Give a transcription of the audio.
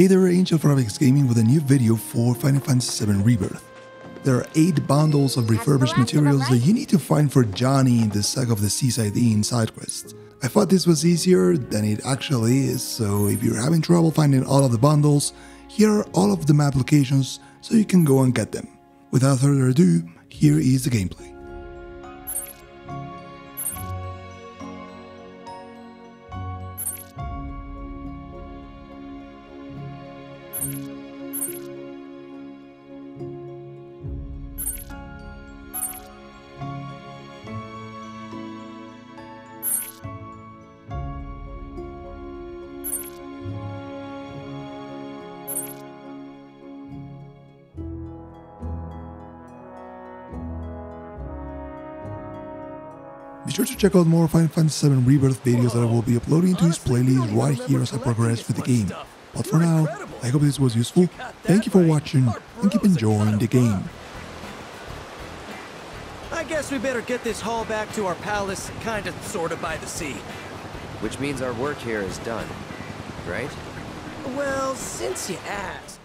Hey there, Angel from Abyx Gaming with a new video for Final Fantasy VII Rebirth. There are 8 bundles of refurbished materials that you need to find for Johnny in the Saga of the Seaside Inn side quest. I thought this was easier than it actually is, so if you're having trouble finding all of the bundles, here are all of the map locations so you can go and get them. Without further ado, here is the gameplay. Be sure to check out more Final Fantasy VII Rebirth videos that I will be uploading to his playlist right here as I progress with the game. But for now, I hope this was useful, thank you for watching, and keep enjoying the game. I guess we better get this haul back to our palace, kinda sorta by the sea. Which means our work here is done, right? Well, since you asked.